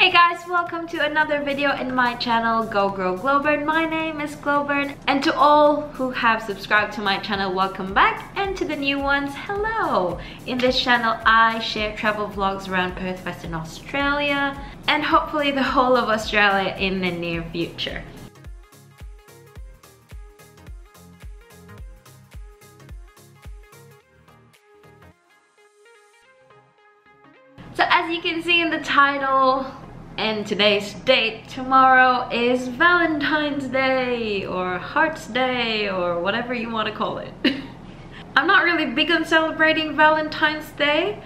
Hey guys, welcome to another video in my channel Go Grow Glowbern. My name is Glowbern and to all who have subscribed to my channel, welcome back and to the new ones, hello! In this channel, I share travel vlogs around Perth, Western Australia and hopefully the whole of Australia in the near future. So as you can see in the title, and today's date tomorrow is Valentine's Day or Heart's Day or whatever you want to call it. I'm not really big on celebrating Valentine's Day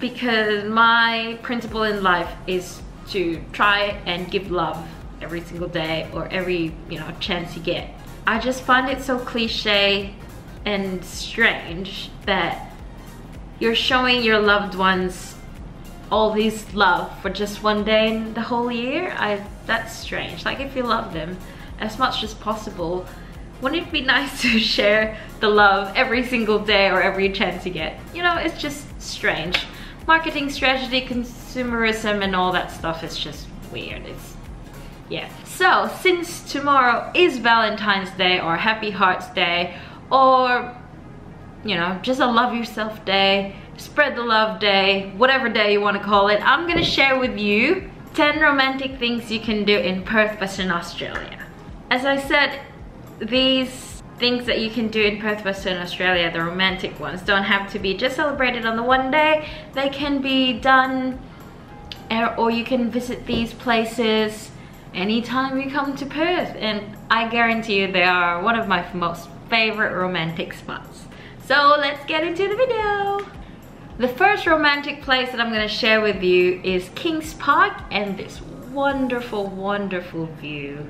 because my principle in life is to try and give love every single day or every you know chance you get. I just find it so cliche and strange that you're showing your loved ones all this love for just one day in the whole year I that's strange. Like if you love them as much as possible wouldn't it be nice to share the love every single day or every chance you get? You know it's just strange. Marketing strategy consumerism and all that stuff is just weird. It's yeah. So since tomorrow is Valentine's Day or Happy Hearts Day or you know just a love yourself day spread the love day, whatever day you want to call it, I'm gonna share with you 10 romantic things you can do in Perth, Western Australia. As I said, these things that you can do in Perth, Western Australia, the romantic ones, don't have to be just celebrated on the one day. They can be done, er, or you can visit these places anytime you come to Perth. And I guarantee you they are one of my most favorite romantic spots. So let's get into the video. The first romantic place that I'm gonna share with you is Kings Park and this wonderful, wonderful view.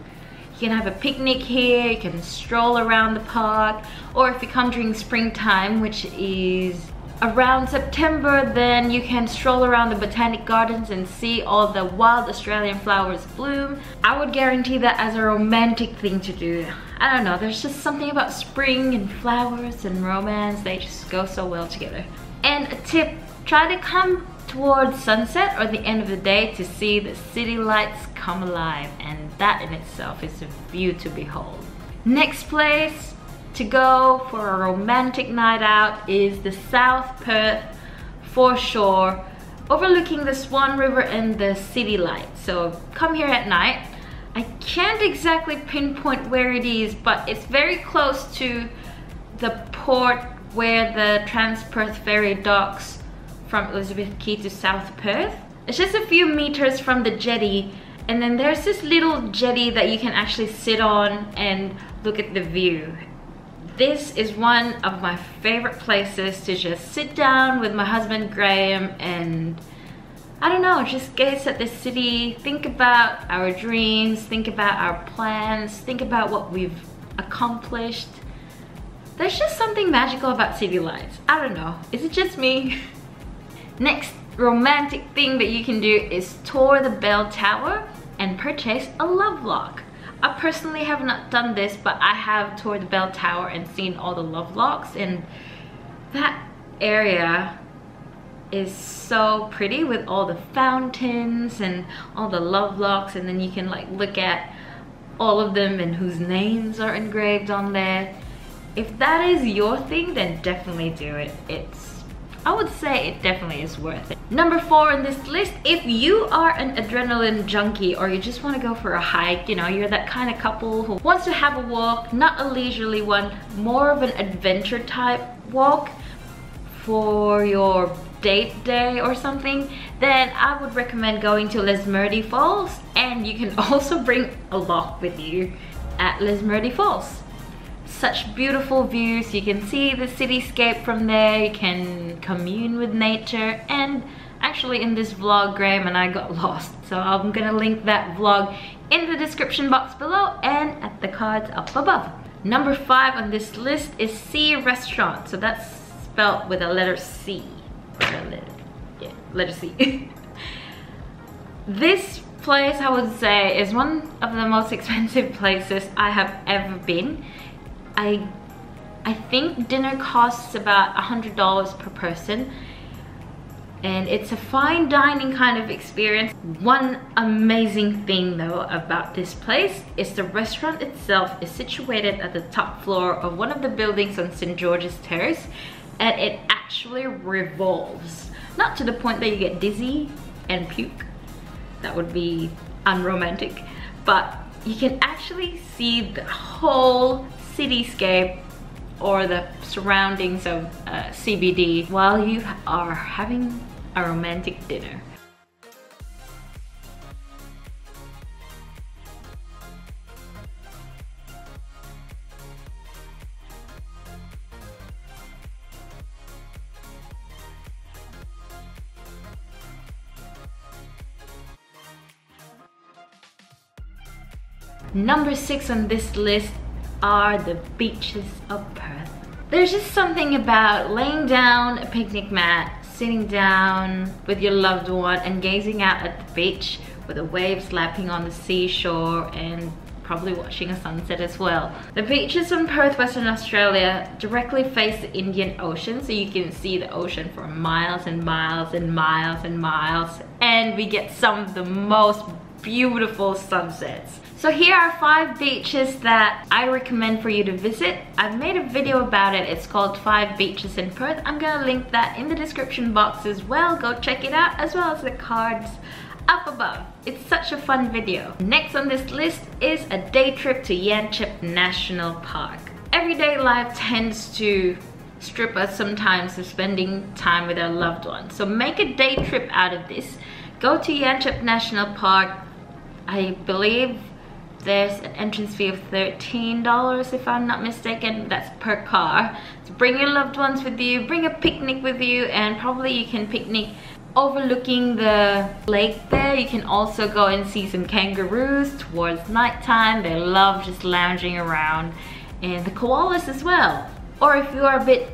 You can have a picnic here, you can stroll around the park, or if you come during springtime, which is around September, then you can stroll around the Botanic Gardens and see all the wild Australian flowers bloom. I would guarantee that as a romantic thing to do. I don't know, there's just something about spring and flowers and romance, they just go so well together. And a tip, try to come towards sunset or the end of the day to see the city lights come alive and that in itself is a view to behold. Next place to go for a romantic night out is the South Perth foreshore overlooking the Swan River and the city lights. So come here at night. I can't exactly pinpoint where it is, but it's very close to the port where the Trans-Perth ferry docks from Elizabeth Quay to South Perth. It's just a few meters from the jetty and then there's this little jetty that you can actually sit on and look at the view. This is one of my favorite places to just sit down with my husband Graham and I don't know, just gaze at the city, think about our dreams, think about our plans, think about what we've accomplished there's just something magical about city lights. I don't know. Is it just me? Next romantic thing that you can do is tour the bell tower and purchase a love lock. I personally have not done this, but I have toured the bell tower and seen all the love locks and that area is so pretty with all the fountains and all the love locks and then you can like look at all of them and whose names are engraved on there if that is your thing, then definitely do it. It's, I would say it definitely is worth it. Number four on this list, if you are an adrenaline junkie or you just want to go for a hike, you know, you're that kind of couple who wants to have a walk, not a leisurely one, more of an adventure type walk for your date day or something, then I would recommend going to Lesmurdie Falls. And you can also bring a lock with you at Lesmurdie Falls. Such beautiful views. You can see the cityscape from there. You can commune with nature. And actually in this vlog Graham and I got lost. So I'm gonna link that vlog in the description box below and at the cards up above. Number five on this list is C restaurant. So that's spelled with a letter C yeah letter C this place I would say is one of the most expensive places I have ever been I I think dinner costs about a hundred dollars per person and it's a fine dining kind of experience. One amazing thing though about this place is the restaurant itself is situated at the top floor of one of the buildings on St. George's Terrace and it actually revolves. Not to the point that you get dizzy and puke. That would be unromantic. But you can actually see the whole cityscape or the surroundings of uh, CBD while you are having a romantic dinner. Number six on this list are the beaches of Perth. There's just something about laying down a picnic mat, sitting down with your loved one and gazing out at the beach with the waves lapping on the seashore and probably watching a sunset as well. The beaches in Perth, Western Australia directly face the Indian Ocean so you can see the ocean for miles and miles and miles and miles and we get some of the most beautiful sunsets. So here are five beaches that I recommend for you to visit. I've made a video about it. It's called Five Beaches in Perth. I'm gonna link that in the description box as well. Go check it out as well as the cards up above. It's such a fun video. Next on this list is a day trip to Yanchep National Park. Everyday life tends to strip us sometimes of spending time with our loved ones. So make a day trip out of this. Go to Yanchep National Park. I believe there's an entrance fee of $13 if I'm not mistaken. That's per car. So bring your loved ones with you, bring a picnic with you, and probably you can picnic overlooking the lake there. You can also go and see some kangaroos towards nighttime. They love just lounging around. And the koalas as well. Or if you are a bit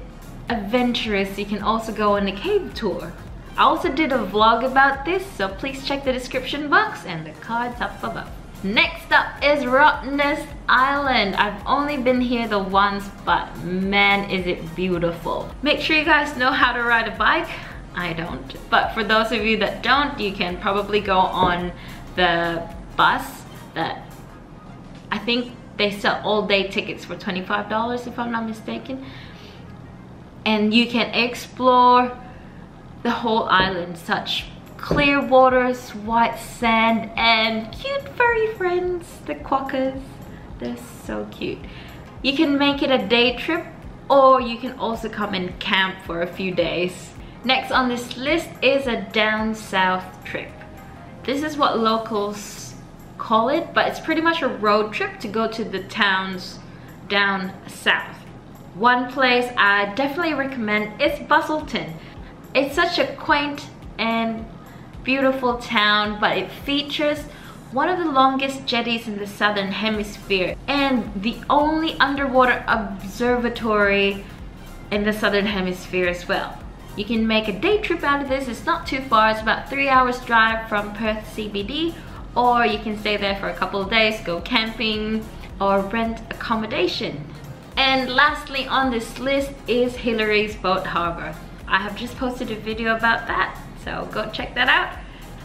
adventurous, you can also go on a cave tour. I also did a vlog about this, so please check the description box and the cards up above. Next up is Rottnest Island. I've only been here the once, but man is it beautiful. Make sure you guys know how to ride a bike. I don't. But for those of you that don't, you can probably go on the bus that I think they sell all day tickets for $25 if I'm not mistaken. And you can explore the whole island, such clear waters, white sand, and cute furry friends, the quokkas. They're so cute. You can make it a day trip or you can also come and camp for a few days. Next on this list is a down south trip. This is what locals call it, but it's pretty much a road trip to go to the towns down south. One place I definitely recommend is Busselton. It's such a quaint and beautiful town, but it features one of the longest jetties in the southern hemisphere and the only underwater observatory in the southern hemisphere as well. You can make a day trip out of this, it's not too far, it's about three hours drive from Perth CBD or you can stay there for a couple of days, go camping or rent accommodation. And lastly on this list is Hillary's Boat Harbour. I have just posted a video about that so go check that out.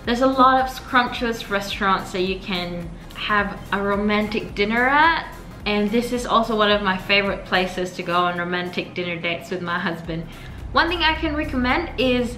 There's a lot of scrumptious restaurants that you can have a romantic dinner at and this is also one of my favorite places to go on romantic dinner dates with my husband. One thing I can recommend is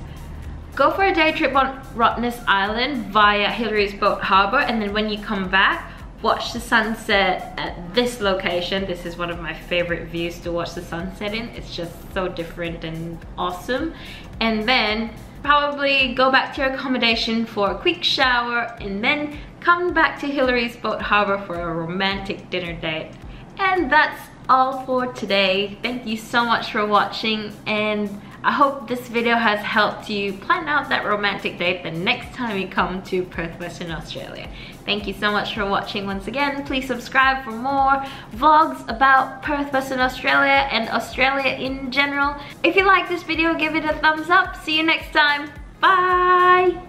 go for a day trip on Rottnest Island via Hillary's Boat Harbour and then when you come back watch the sunset at this location. This is one of my favorite views to watch the sunset in. It's just so different and awesome. And then probably go back to your accommodation for a quick shower and then come back to Hillary's Boat Harbor for a romantic dinner date. And that's all for today. Thank you so much for watching and I hope this video has helped you plan out that romantic date the next time you come to Perth, Western Australia. Thank you so much for watching once again. Please subscribe for more vlogs about Perth, Western Australia and Australia in general. If you like this video, give it a thumbs up. See you next time. Bye!